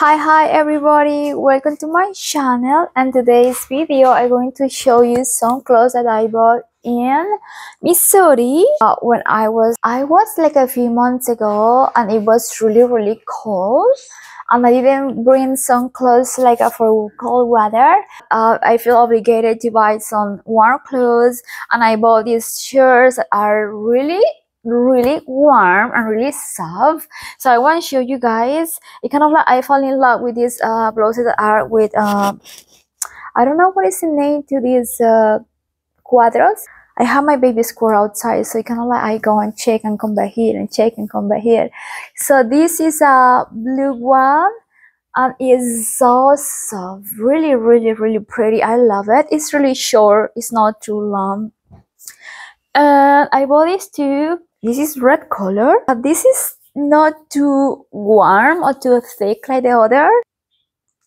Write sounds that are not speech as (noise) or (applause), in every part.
Hi hi everybody. Welcome to my channel. And today's video I'm going to show you some clothes that I bought in Missouri. Uh, when I was I was like a few months ago and it was really really cold. And I didn't bring some clothes like uh, for cold weather. Uh, I feel obligated to buy some warm clothes. And I bought these shirts that are really really warm and really soft. So i want to show you guys it kind of like i fall in love with these uh blouses that are with um i don't know what is the name to these uh cuadros. I have my baby squirrel outside so it kind of like i go and check and come back here and check and come back here. So this is a blue one and it's so soft. Really really really pretty. I love it. It's really short. It's not too long. And i bought this too this is red color. But this is not too warm or too thick like the other.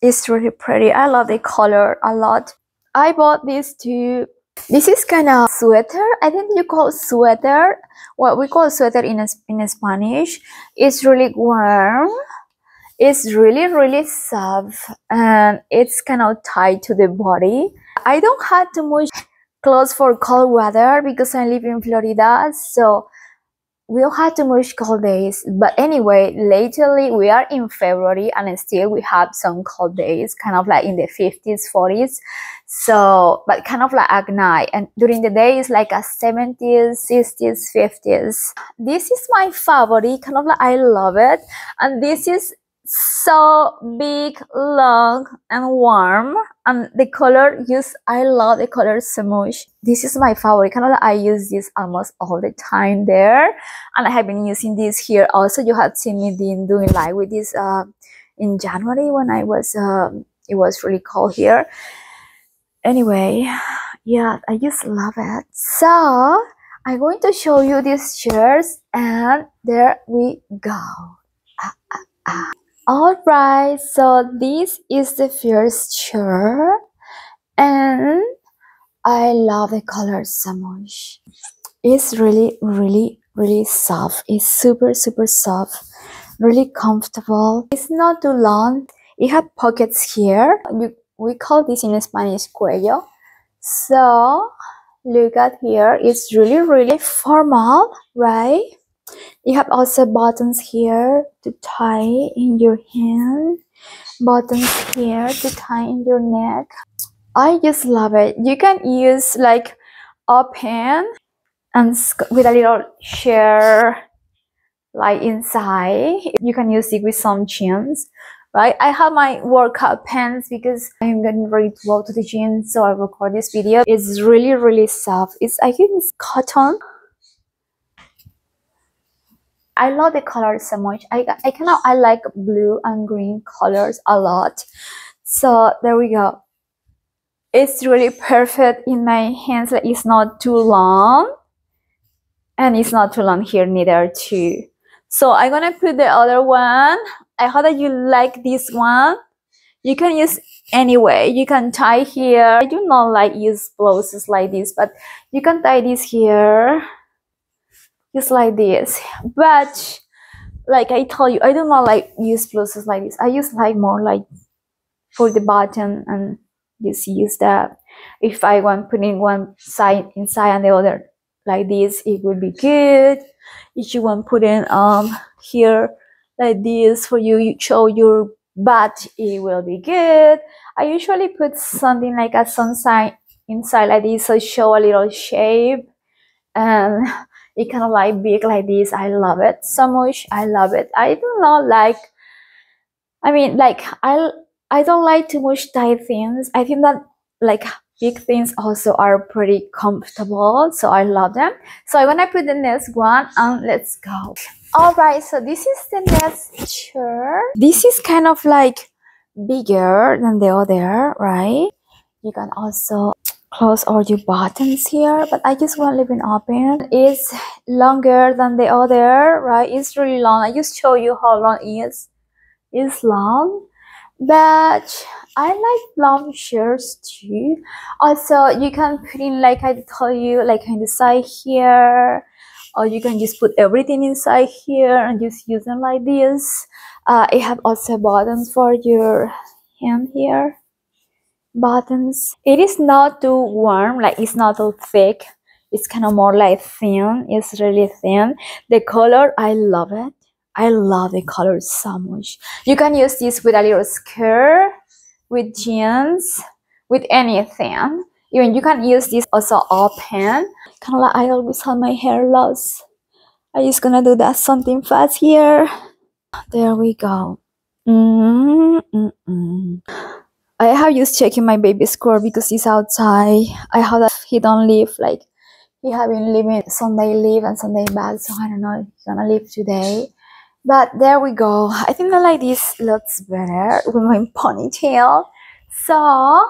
It's really pretty. I love the color a lot. I bought this too this is kind of sweater. I think you call sweater what we call sweater in, in spanish. It's really warm. It's really really soft and it's kind of tight to the body. I don't have too much clothes for cold weather because i live in florida so we'll have too much cold days but anyway lately we are in february and still we have some cold days kind of like in the 50s 40s so but kind of like at night and during the day it's like a 70s 60s 50s this is my favorite kind of like i love it. And this is so big long and warm and the color use i love the color so much this is my favorite like i use this almost all the time there. And i have been using this here also. You have seen me doing, live with this uh in january when i was um it was really cold here. Anyway yeah i just love it. So i'm going to show you these shirts and there we go. Ah, ah, ah. All right, so this is the first shirt and I love the color so much. It's really, really, really soft. It's super, super soft, really comfortable. It's not too long. It has pockets here. You, we call this in Spanish cuello. So look at here. It's really, really formal, right? You have also buttons here to tie in your hand, buttons here to tie in your neck. I just love it. You can use like a pen and with a little chair like inside. You can use it with some jeans, right? I have my workout pants because I'm getting ready to go to the gym, so I record this video. It's really, really soft. It's I think it's cotton I love the colors so much. I, I cannot, I like blue and green colors a lot. So there we go. It's really perfect in my hands. Like it's not too long and it's not too long here neither too. So I'm gonna put the other one. I hope that you like this one. You can use anyway. You can tie here. I do not like use blouses like this, but you can tie this here just like this. But like i told you i do not like use blouses like this. I use like more like for the button and just use that if i want putting one side inside and the other like this it would be good. If you want putting um here like this for you you show your butt it will be good. I usually put something like a sun sign inside like this so show a little shape. And (laughs) it kind of like big like this. I love it so much. I love it. I do not like i mean like i i don't like too much tight things. I think that like big things also are pretty comfortable so i love them. So i want to put the next one and let's go. All right so this is the next chair. this is kind of like bigger than the other right? You can also close all your buttons here but i just want to leave it open it's longer than the other right? It's really long. I just show you how long it is it's long. But i like long shirts too. Also you can put in like i told you like on the side here or you can just put everything inside here and just use them like this. Uh, it have also buttons for your hand here buttons. It is not too warm like it's not too thick. It's kind of more like thin. It's really thin. The color i love it. I love the color so much. You can use this with a little skirt with jeans with anything. Even you can use this also open kind of like i always have my hair lost i'm just gonna do that something fast here. There we go. -mm -mm. I have used checking my baby score because he's outside. I have that he don't leave like he have been leaving Sunday leave and Sunday back, so I don't know if he's gonna leave today. But there we go. I think that like this looks better with my (laughs) ponytail. So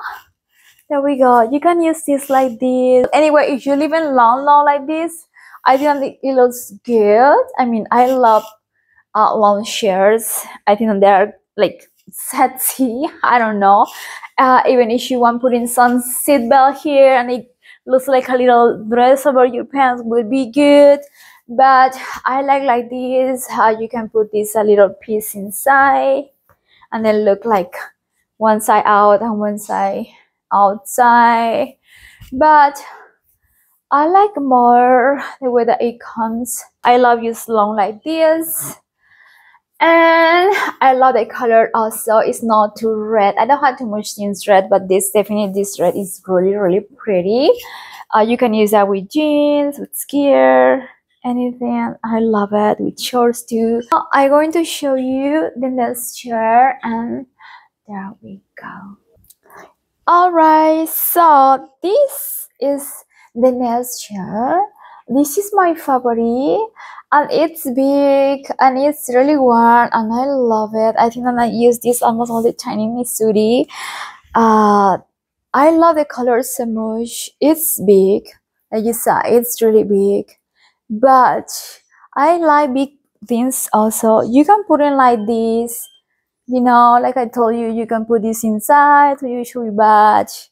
there we go. You can use this like this. Anyway, if you leave in long long like this, I think it looks good. I mean, I love uh, long shirts. I think they're like sexy i don't know. Uh, even if you want putting some seatbelt here and it looks like a little dress over your pants would be good. But i like like this how you can put this a little piece inside and then look like one side out and one side outside. But i like more the way that it comes. I love use long like this and I love the color also. It's not too red. I don't have too much jeans red but this definitely this red is really really pretty. Uh, you can use that with jeans with skirt anything. I love it with shorts too. I'm going to show you the next chair and there we go. Alright so this is the next chair this is my favorite and it's big and it's really warm and I love it. I think that I use this almost all the time in Missouri. Uh, I love the color so much. It's big, like you said, it's really big. But I like big things also. You can put in like this, you know, like I told you, you can put this inside usually batch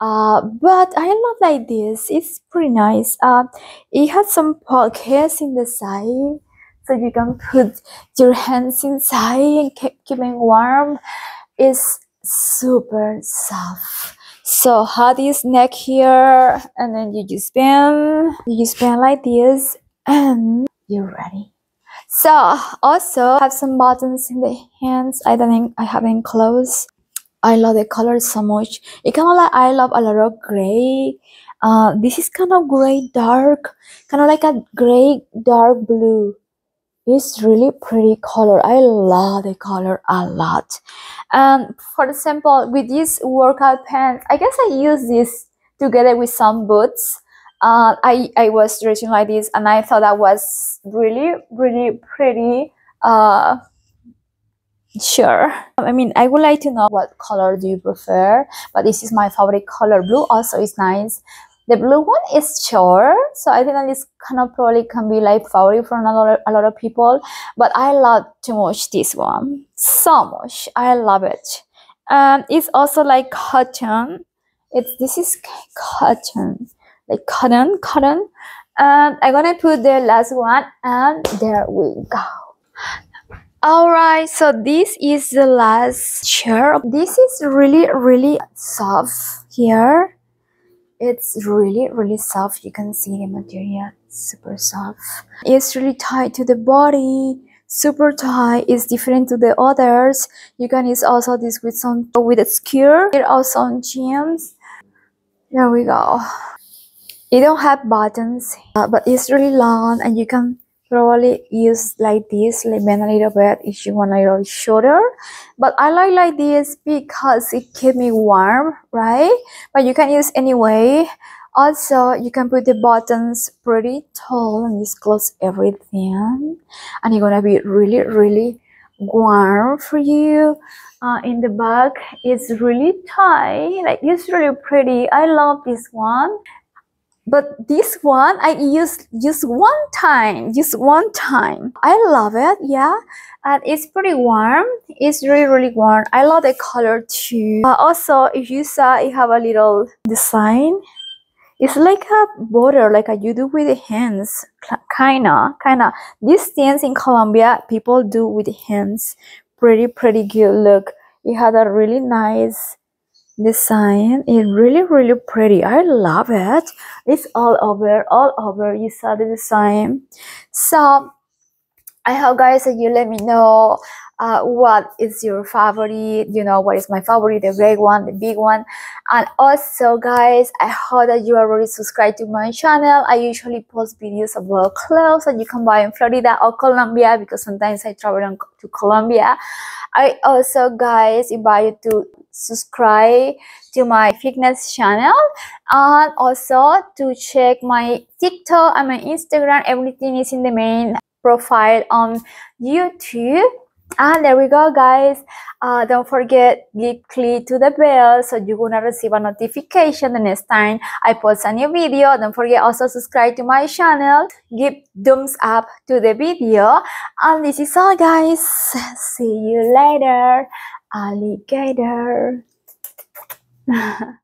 uh, but I love like this. It's pretty nice. Uh, it has some pockets in the side, so you can put your hands inside and keep keeping warm. It's super soft. So have this neck here, and then you just bend. You just bend like this, and you're ready. So also have some buttons in the hands. I don't think I have any clothes. I love the color so much. It kind of like I love a lot of gray. Uh, this is kind of gray dark, kind of like a gray dark blue. It's really pretty color. I love the color a lot. And for example, with this workout pants, I guess I use this together with some boots. Uh, I, I was dressing like this and I thought that was really, really pretty. Uh, Sure. I mean, I would like to know what color do you prefer, but this is my favorite color. Blue also is nice. The blue one is sure so I think that this kind of probably can be like favorite for a lot, of, a lot of people. But I love too much this one, so much. I love it. Um, it's also like cotton. It's this is cotton, like cotton, cotton. And I'm gonna put the last one, and there we go. Alright, so this is the last chair. This is really, really soft here. It's really, really soft. You can see the material, super soft. It's really tight to the body, super tight. It's different to the others. You can use also this with some with a skewer. Here are some gems. There we go. It don't have buttons, uh, but it's really long and you can probably use like this like a little bit if you want a little shorter. But i like like this because it keeps me warm right? But you can use anyway. Also you can put the buttons pretty tall and just close everything. And it's gonna be really really warm for you. Uh, in the back it's really tight. Like it's really pretty. I love this one but this one i use just one time just one time. I love it yeah. And it's pretty warm. It's really really warm. I love the color too. Uh, also if you saw it have a little design. It's like a border like a you do with the hands kinda kinda. These things in colombia people do with hands. Pretty pretty good look. It had a really nice design. It's really really pretty. I love it. It's all over all over. You saw the design. So i hope guys that you let me know uh, what is your favorite you know what is my favorite the big one the big one. And also guys i hope that you are already subscribed to my channel. I usually post videos about clothes that you can buy in florida or colombia because sometimes i travel to colombia. I also guys invite you to subscribe to my fitness channel and also to check my tiktok and my instagram. Everything is in the main profile on youtube. And there we go guys. Uh, don't forget give click to the bell so you're gonna receive a notification the next time i post a new video. Don't forget also subscribe to my channel. Give thumbs up to the video. And this is all guys. See you later alligator (laughs)